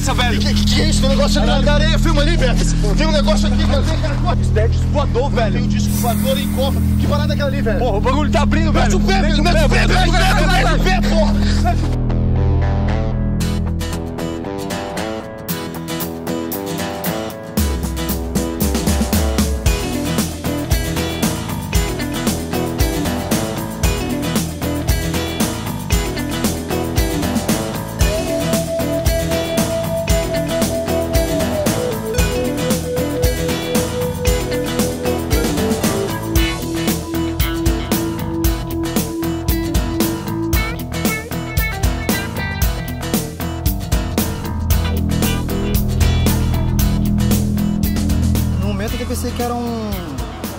sequência, velho. Que, que, que é isso? Tem um negócio ali na areia, filma ali, Beto. Tem um negócio aqui, cara. Vem, cara, corre. Isso daí é disco voador, velho. Tem um disco voador em cofre. Que parada é aquela ali, velho? Porra, o bagulho tá abrindo, Mete velho. o pé, velho. Mete o pé, velho. Mete o pé, porra. Pensei que era um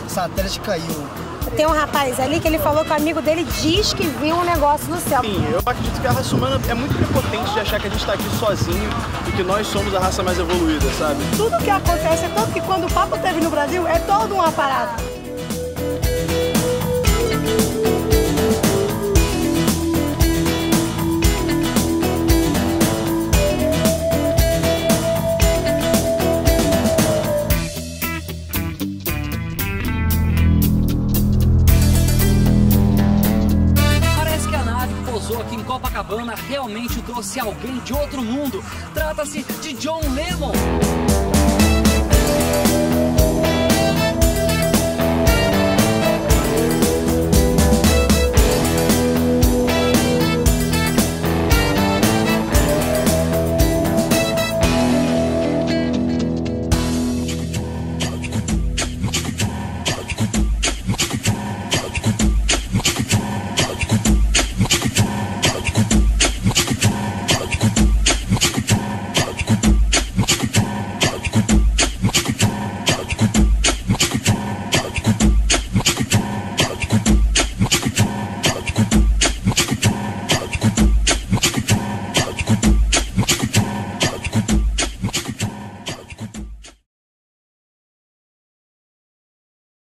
satélite que caiu. Tem um rapaz ali que ele falou que o amigo dele diz que viu um negócio no céu. Sim, eu acredito que a raça humana é muito prepotente de achar que a gente tá aqui sozinho e que nós somos a raça mais evoluída, sabe? Tudo que acontece é tanto que quando o Papa esteve no Brasil é todo um aparato. Copacabana realmente trouxe alguém de outro mundo. Trata-se de John Lennon.